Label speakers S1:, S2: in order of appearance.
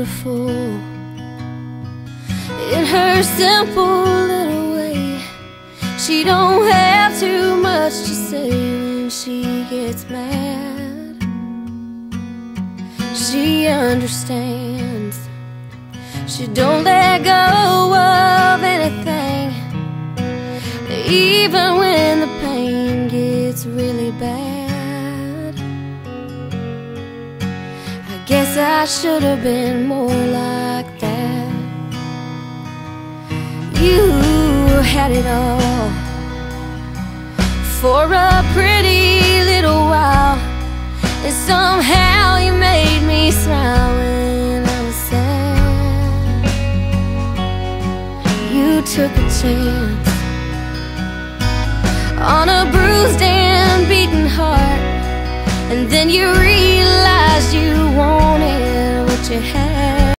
S1: beautiful. In her simple little way She don't have too much to say when she gets mad. She understands. She don't let go of anything Even when the pain gets guess I should have been more like that. You had it all For a pretty little while And somehow you made me smile when I was sad. You took a chance On a bruised and beaten heart And then you